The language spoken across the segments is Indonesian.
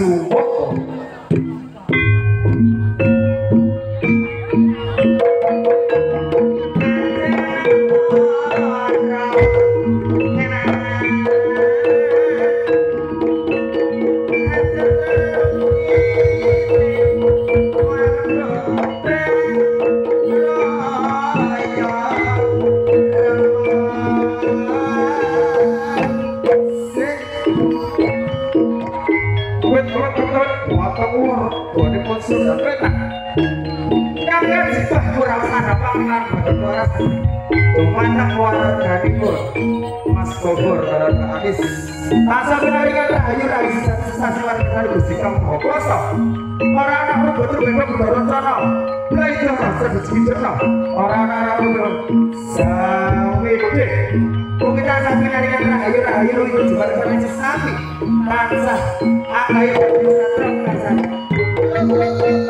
to walk Sumoko Tumanak warga timur Mas Bogor Anis Asa penarikan rahayu rahayu Sasi warga Gusti Kamu Koso Orang anak rubut rubut Baron Sono Mulai Jono Sebut Jono Orang anak rubut Sawede Mungkin asa penarikan rahayu rahayu Itu juga Kali Sami Tansah Akai Bisa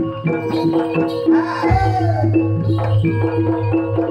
Música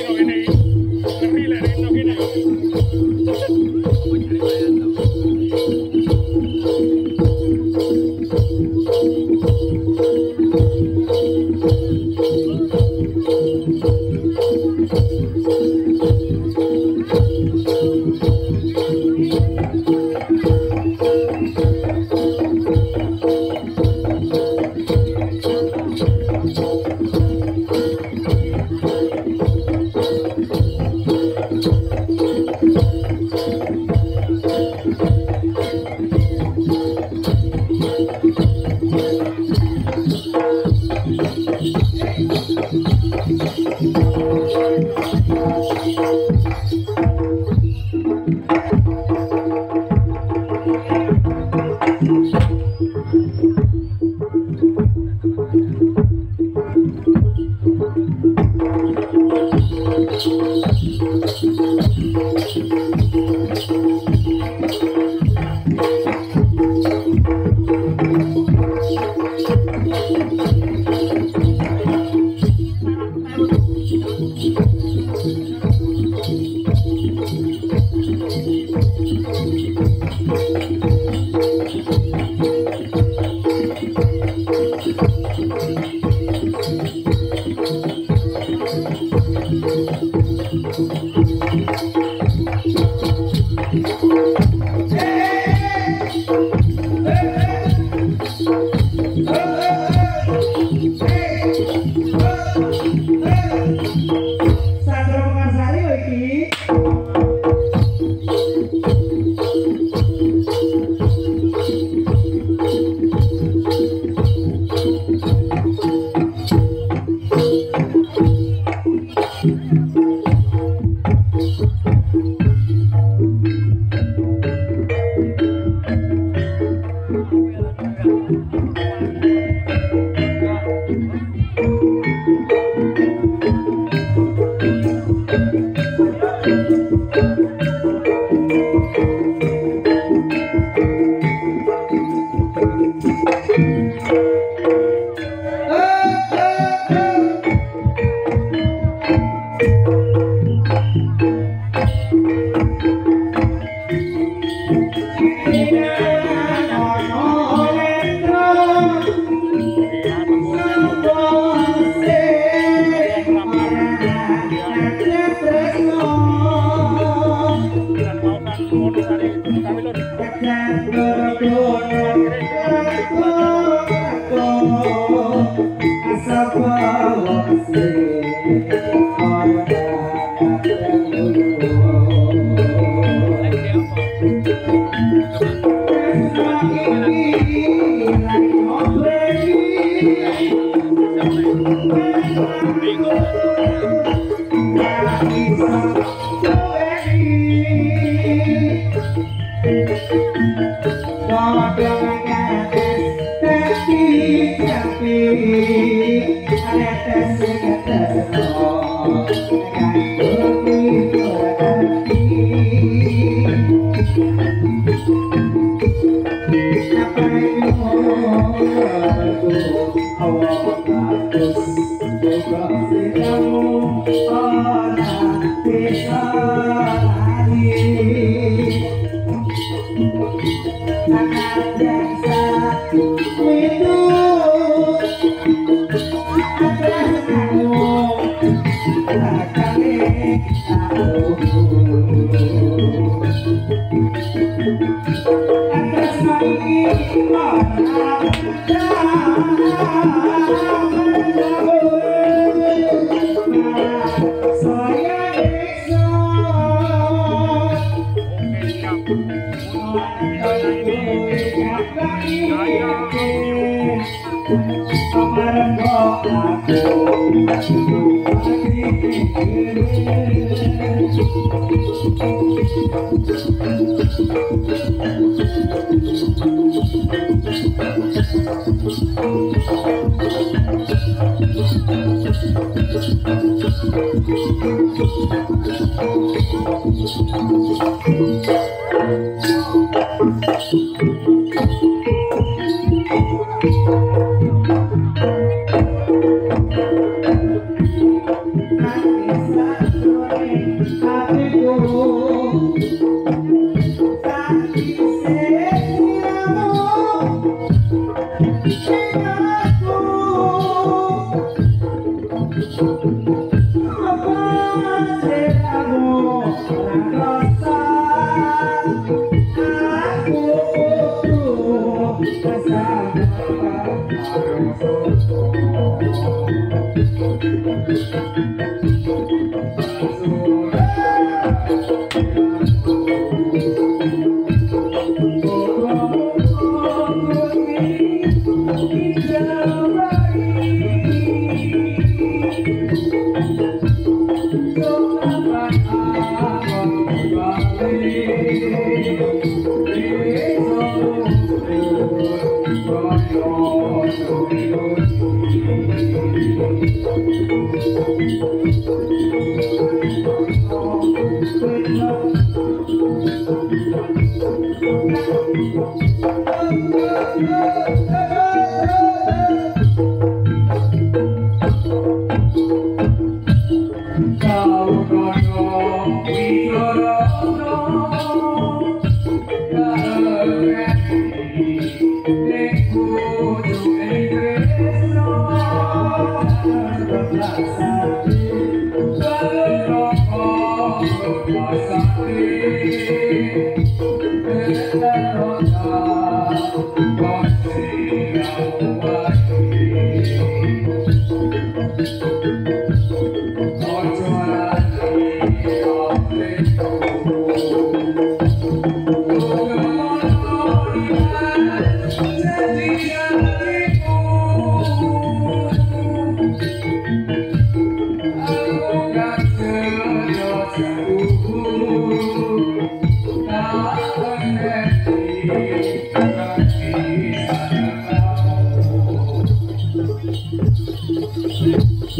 की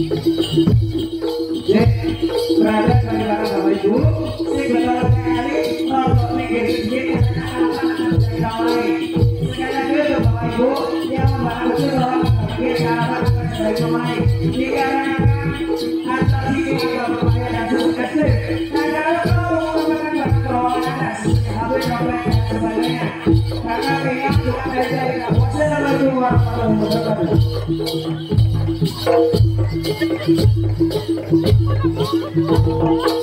Thank berada warahmatullahi wabarakatuh. Thank you.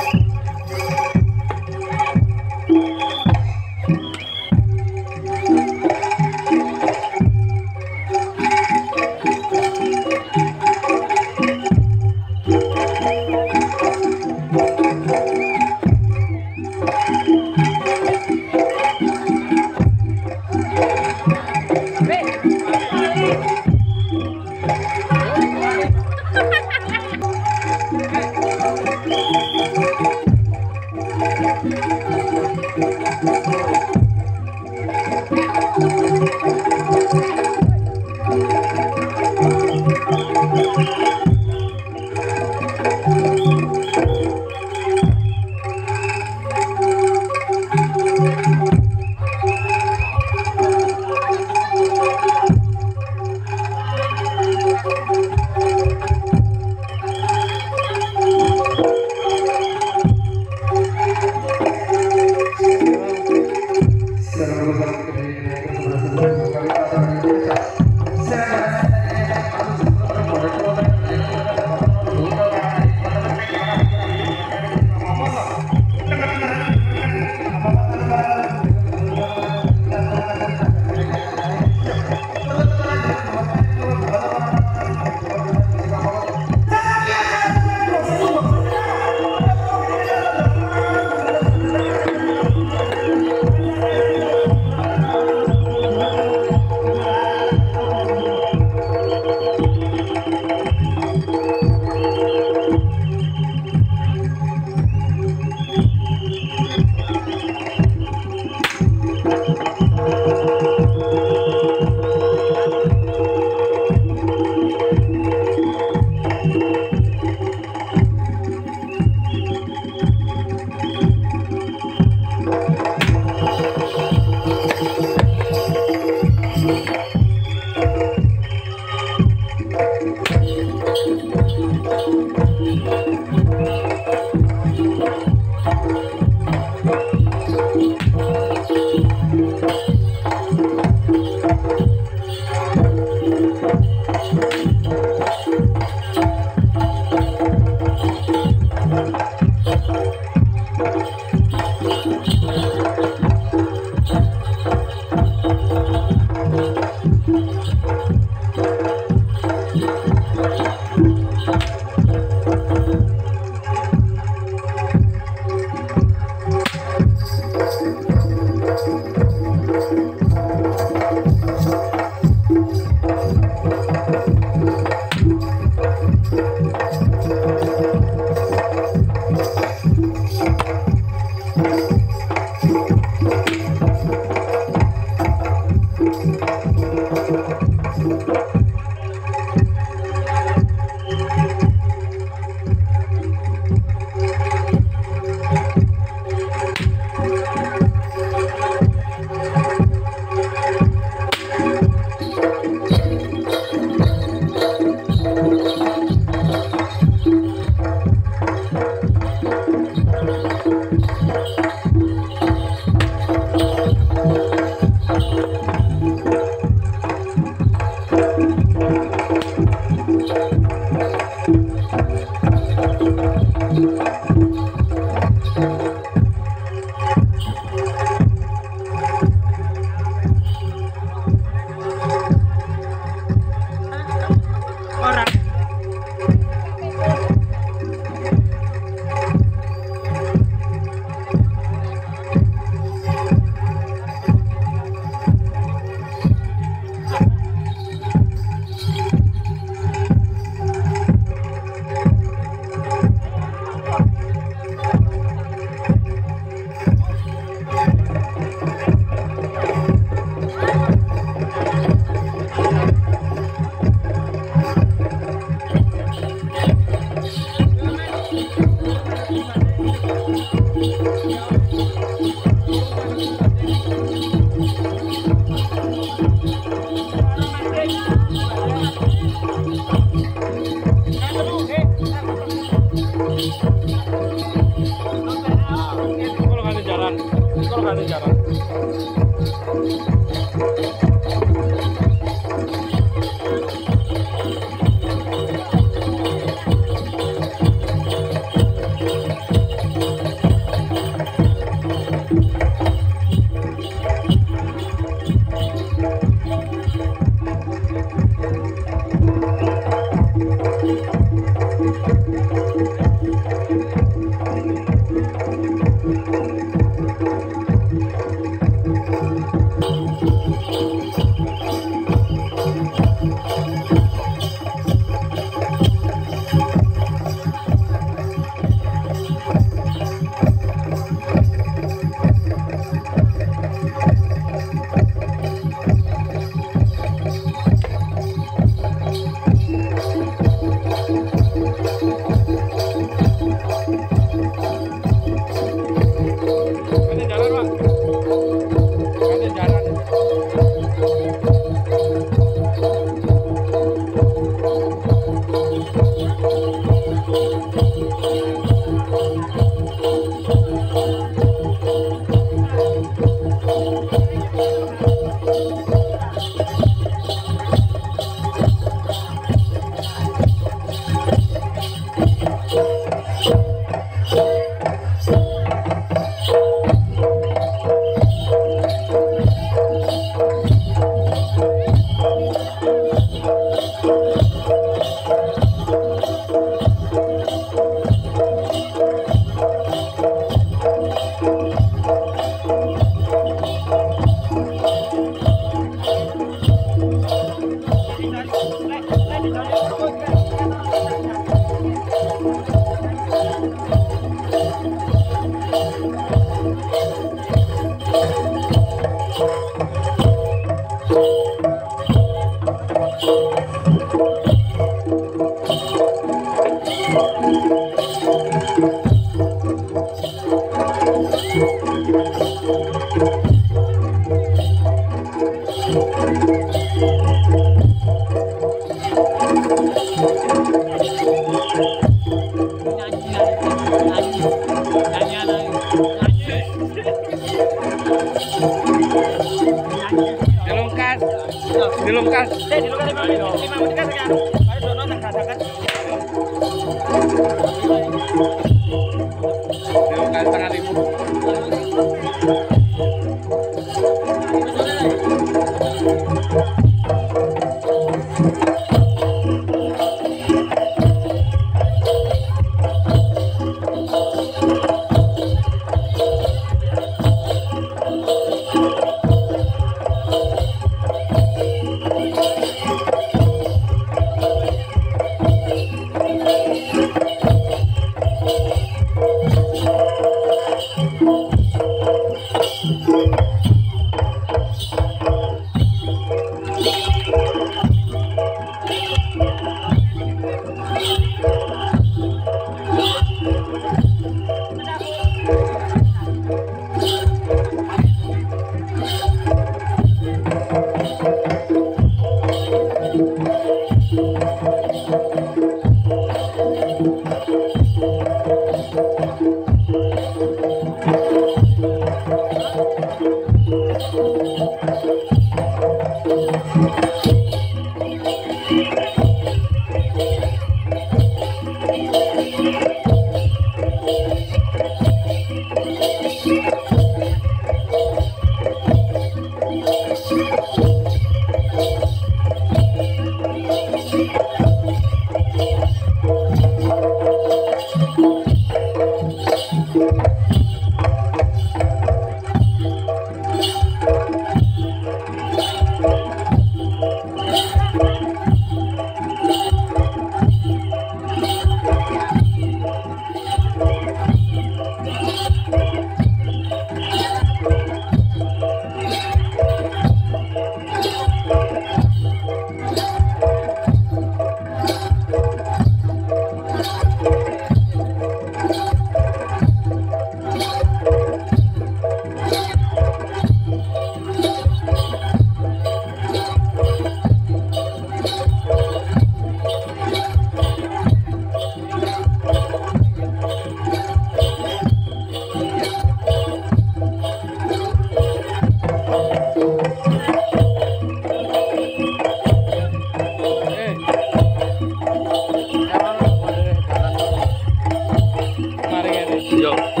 没有。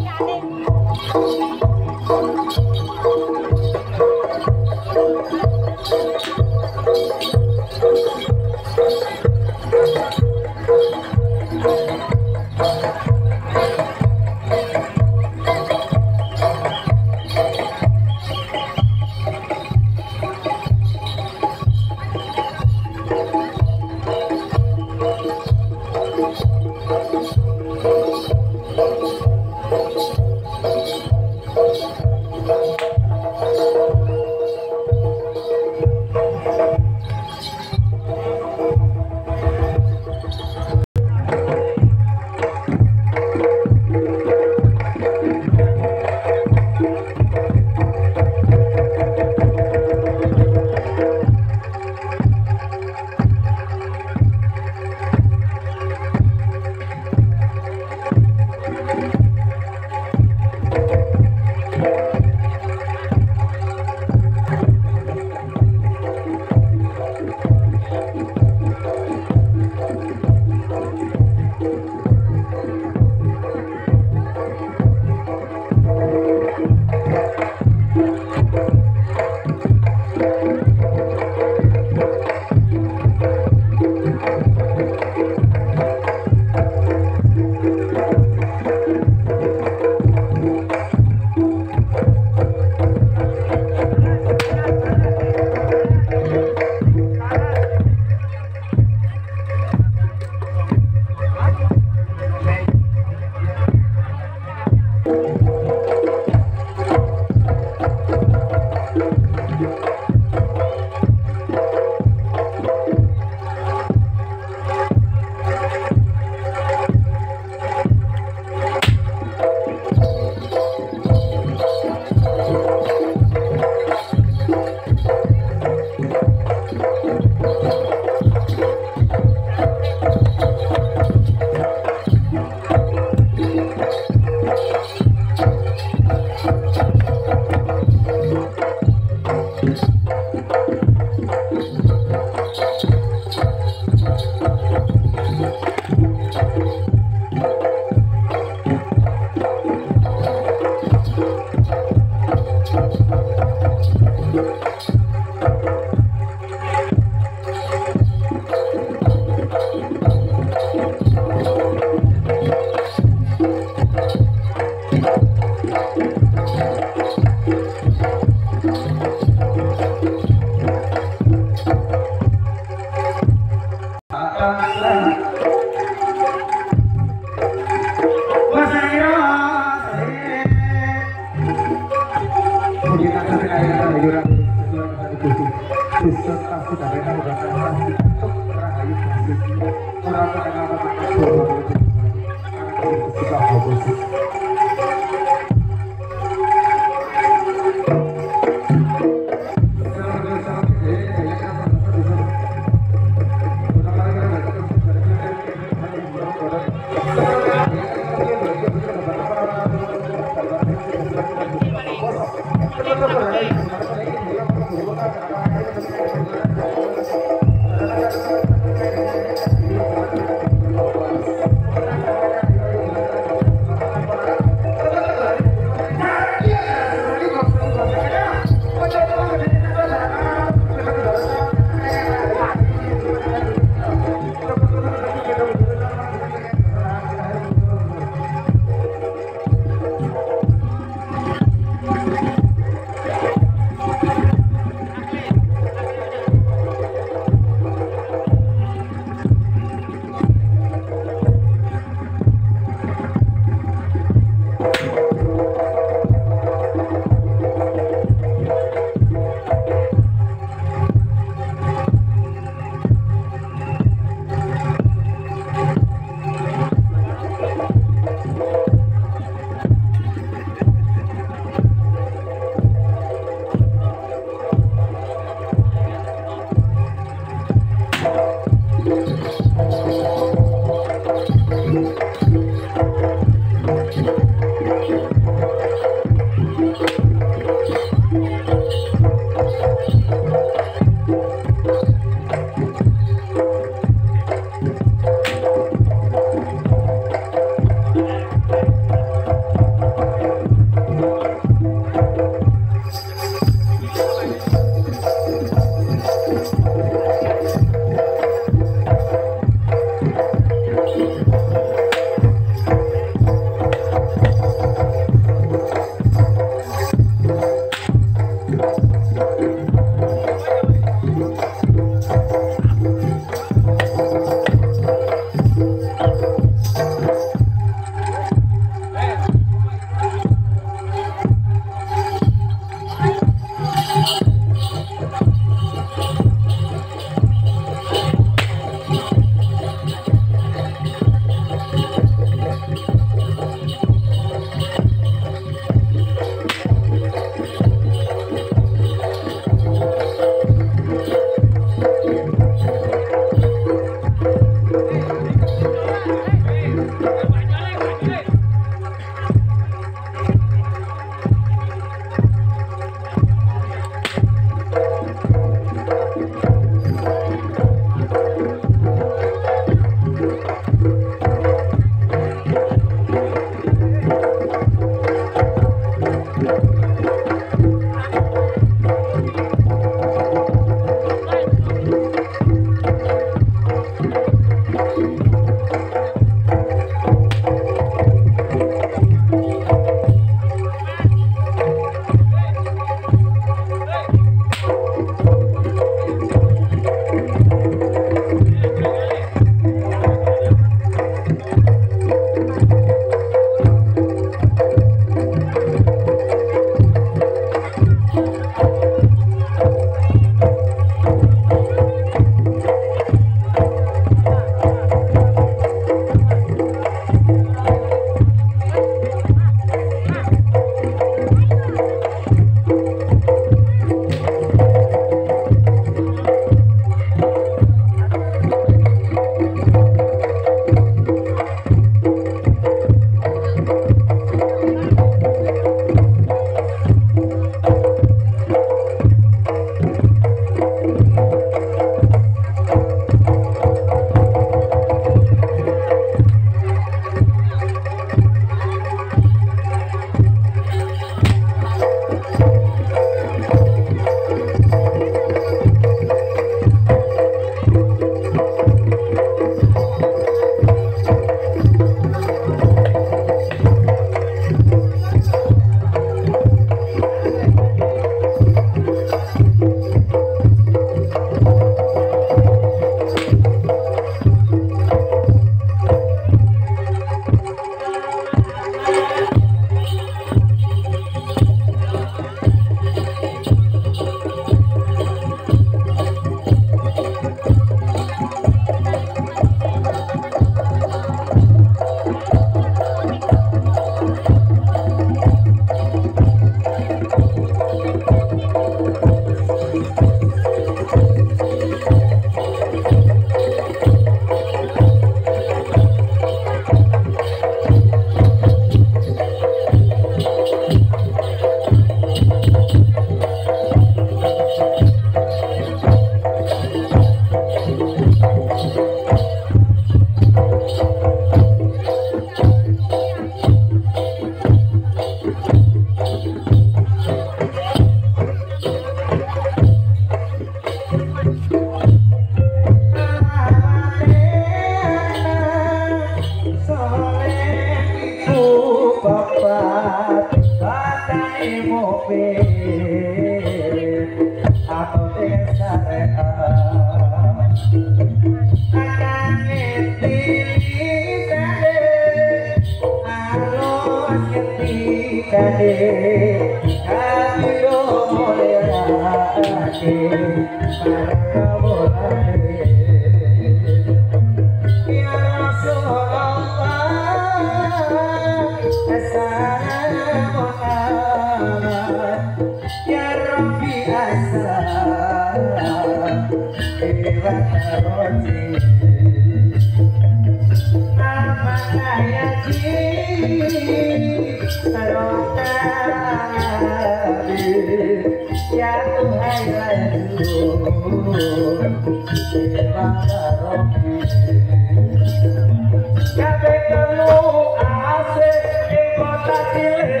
Cabe que no hace que no está silencio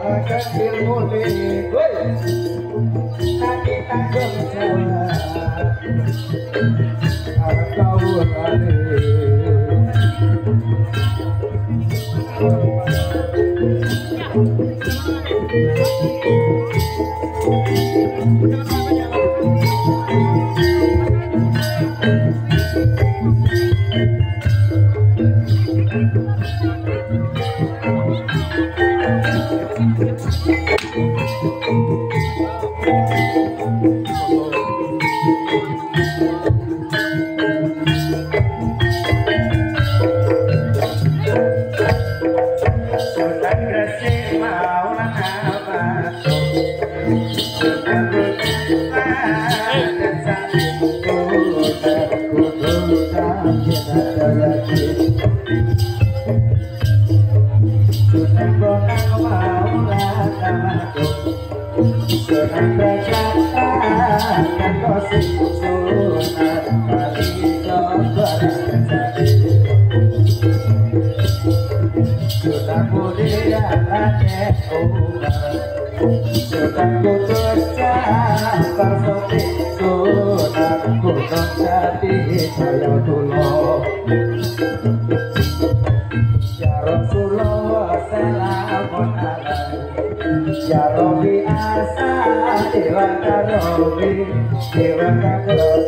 Thank you. Solange Chema. Ya Rabbi asa Dewa Karobi Dewa Karobi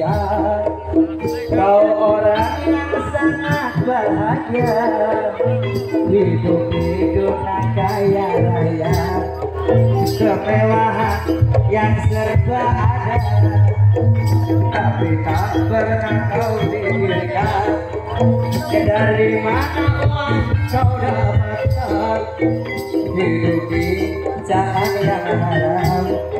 Kau orang yang sangat bahagia. Hidup-hidup kaya raya. Kemewahan yang serba ada. Tapi tak pernah kau pikirkan Dari mana uang kau dapatkan? Hidup di jalan yang haram